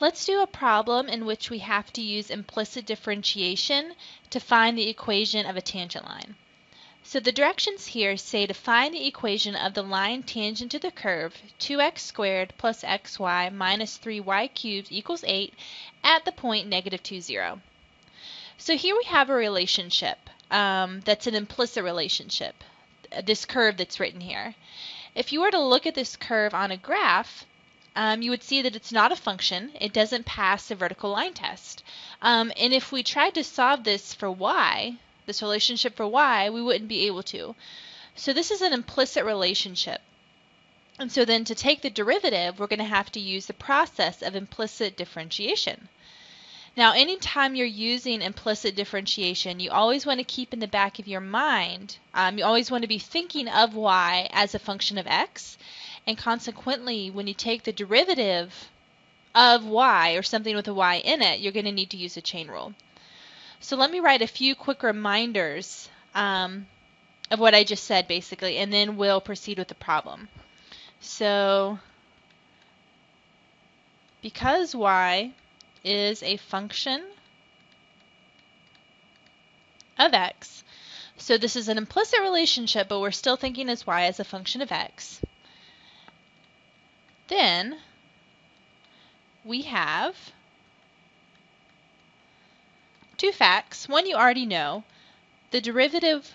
Let's do a problem in which we have to use implicit differentiation to find the equation of a tangent line. So the directions here say to find the equation of the line tangent to the curve 2x squared plus xy minus 3y cubed equals 8 at the point negative 2, 0. So here we have a relationship um, that's an implicit relationship, this curve that's written here. If you were to look at this curve on a graph, um, you would see that it's not a function. It doesn't pass the vertical line test. Um, and if we tried to solve this for y, this relationship for y, we wouldn't be able to. So this is an implicit relationship. And so then to take the derivative, we're going to have to use the process of implicit differentiation. Now, anytime you're using implicit differentiation, you always want to keep in the back of your mind, um, you always want to be thinking of y as a function of x. And consequently, when you take the derivative of y or something with a y in it, you're going to need to use a chain rule. So let me write a few quick reminders um, of what I just said, basically, and then we'll proceed with the problem. So because y is a function of x, so this is an implicit relationship, but we're still thinking as y as a function of x, then we have two facts. One you already know. The derivative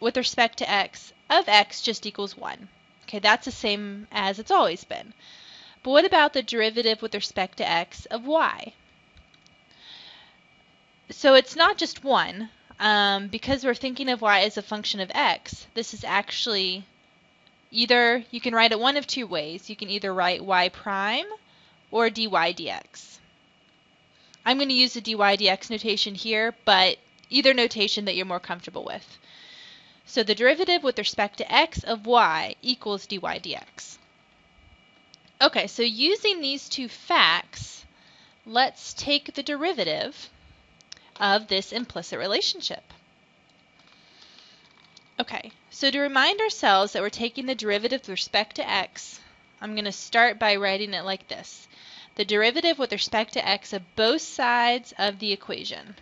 with respect to x of x just equals 1. Okay, that's the same as it's always been. But what about the derivative with respect to x of y? So it's not just 1. Um, because we're thinking of y as a function of x, this is actually either, you can write it one of two ways. You can either write y prime or dy dx. I'm going to use the dy dx notation here, but either notation that you're more comfortable with. So the derivative with respect to x of y equals dy dx. Okay, so using these two facts, let's take the derivative of this implicit relationship. Okay, so to remind ourselves that we're taking the derivative with respect to x, I'm going to start by writing it like this the derivative with respect to x of both sides of the equation.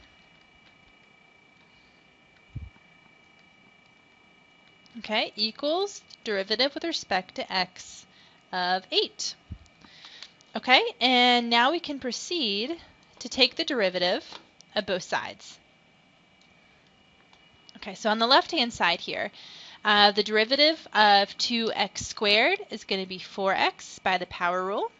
Okay, equals derivative with respect to x of 8. Okay, and now we can proceed to take the derivative of both sides. Okay, so on the left-hand side here, uh, the derivative of 2x squared is going to be 4x by the power rule.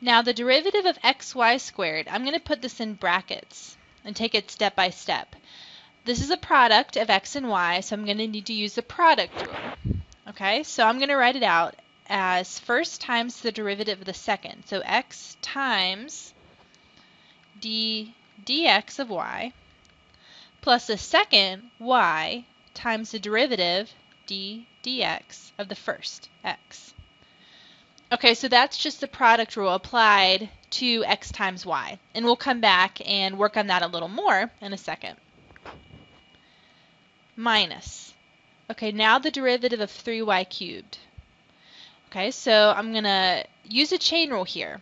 Now the derivative of xy squared, I'm going to put this in brackets and take it step by step. This is a product of x and y, so I'm going to need to use the product rule. Okay, so I'm going to write it out as first times the derivative of the second. So x times d dx of y plus the second y times the derivative d dx of the first x. Okay, so that's just the product rule applied to x times y. And we'll come back and work on that a little more in a second. Minus. Okay, now the derivative of 3y cubed. Okay, so I'm going to use a chain rule here.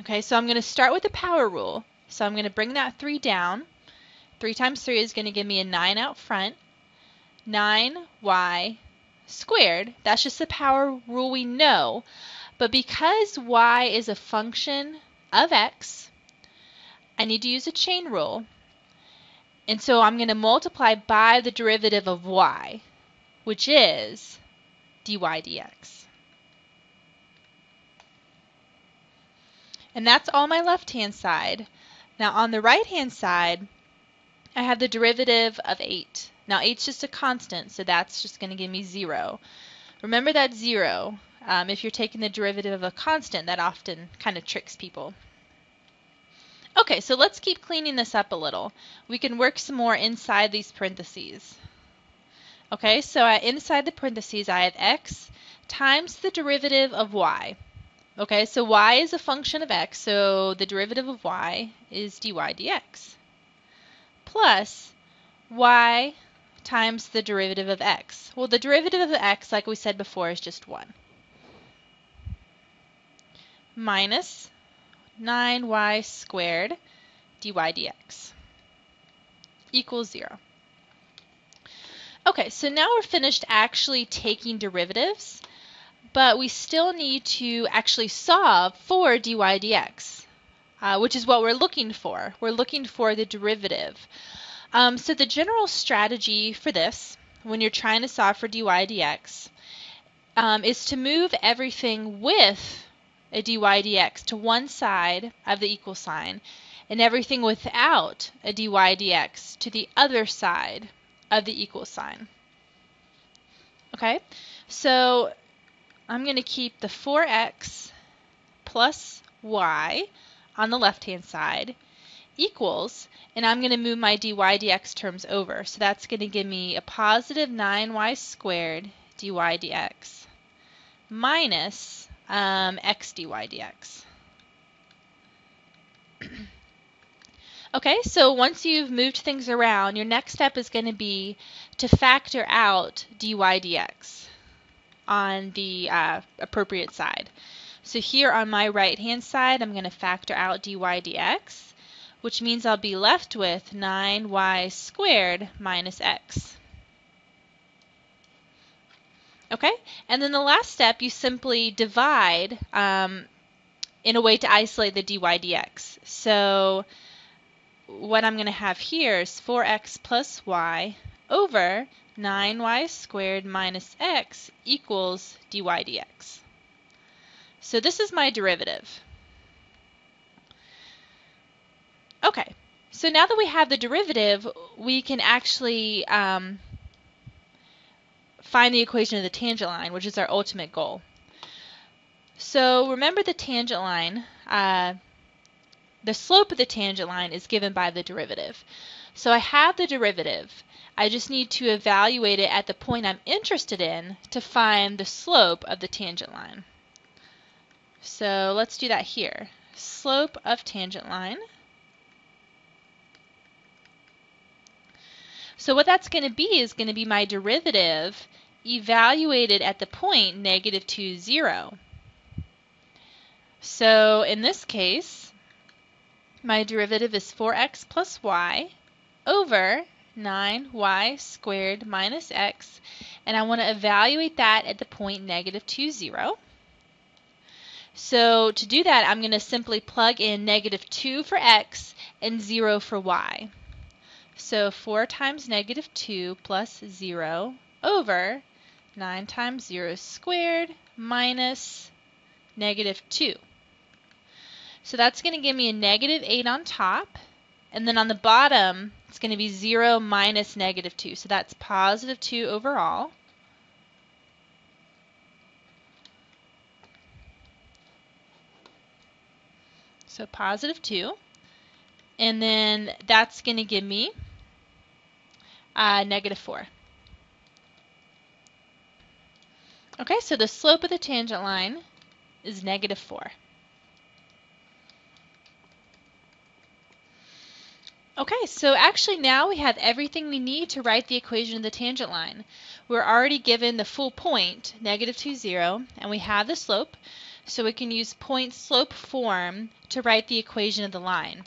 Okay, so I'm going to start with the power rule. So I'm going to bring that 3 down. 3 times 3 is going to give me a 9 out front. 9y squared. That's just the power rule we know. But because y is a function of x, I need to use a chain rule. And so I'm going to multiply by the derivative of y, which is dy dx. And that's all my left-hand side. Now on the right-hand side, I have the derivative of 8. Now 8 is just a constant, so that's just going to give me 0. Remember that 0. Um, if you're taking the derivative of a constant, that often kind of tricks people. Okay, so let's keep cleaning this up a little. We can work some more inside these parentheses. Okay, so I, inside the parentheses, I have x times the derivative of y. Okay, so y is a function of x, so the derivative of y is dy dx. Plus y times the derivative of x. Well, the derivative of x, like we said before, is just 1. minus 9y squared dy dx equals 0. Okay, so now we're finished actually taking derivatives, but we still need to actually solve for dy dx, uh, which is what we're looking for. We're looking for the derivative. Um, so the general strategy for this, when you're trying to solve for dy dx, um, is to move everything with a dy dx to one side of the equal sign and everything without a dy dx to the other side of the equal sign. Okay, so I'm going to keep the 4x plus y on the left-hand side equals, and I'm going to move my dy dx terms over. So that's going to give me a positive 9y squared dy dx minus um, x dy dx. okay, so once you've moved things around, your next step is going to be to factor out dy dx on the uh, appropriate side. So here on my right hand side, I'm going to factor out dy dx, which means I'll be left with 9y squared minus x. Okay, and then the last step, you simply divide um, in a way to isolate the dy dx. So what I'm going to have here is 4x plus y over 9y squared minus x equals dy dx. So this is my derivative. Okay, so now that we have the derivative, we can actually um, find the equation of the tangent line, which is our ultimate goal. So remember the tangent line, uh, the slope of the tangent line is given by the derivative. So I have the derivative. I just need to evaluate it at the point I'm interested in to find the slope of the tangent line. So let's do that here. Slope of tangent line. So what that's going to be is going to be my derivative evaluated at the point negative 2, 0. So in this case, my derivative is 4x plus y over 9y squared minus x, and I want to evaluate that at the point negative 2, 0. So to do that, I'm going to simply plug in negative 2 for x and 0 for y. So 4 times negative 2 plus 0 over 9 times 0 squared minus negative 2. So that's going to give me a negative 8 on top. And then on the bottom, it's going to be 0 minus negative 2. So that's positive 2 overall. So positive 2. And then that's going to give me uh, negative 4. Okay, so the slope of the tangent line is negative 4. Okay, so actually now we have everything we need to write the equation of the tangent line. We're already given the full point, negative 2, 0, and we have the slope, so we can use point slope form to write the equation of the line.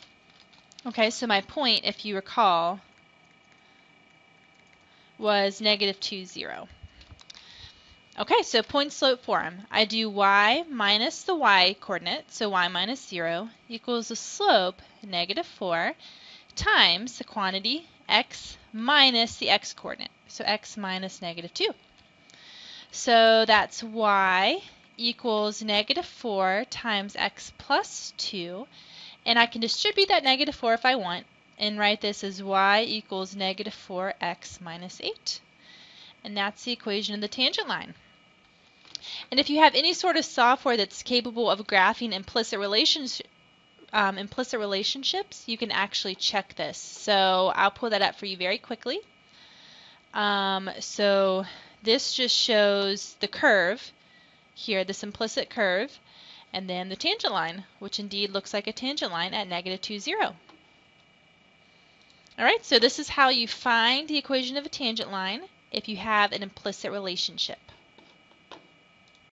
Okay, so my point, if you recall, was negative 2, 0. Okay, so point slope form. I do y minus the y coordinate, so y minus 0 equals the slope, negative 4, times the quantity x minus the x coordinate, so x minus negative 2. So that's y equals negative 4 times x plus 2, and I can distribute that negative 4 if I want, and write this as y equals negative 4x minus 8. And that's the equation of the tangent line. And if you have any sort of software that's capable of graphing implicit relations, um, implicit relationships, you can actually check this. So I'll pull that up for you very quickly. Um, so this just shows the curve here, this implicit curve, and then the tangent line, which indeed looks like a tangent line at negative 2, 0. All right, so this is how you find the equation of a tangent line if you have an implicit relationship.